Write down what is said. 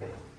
Okay.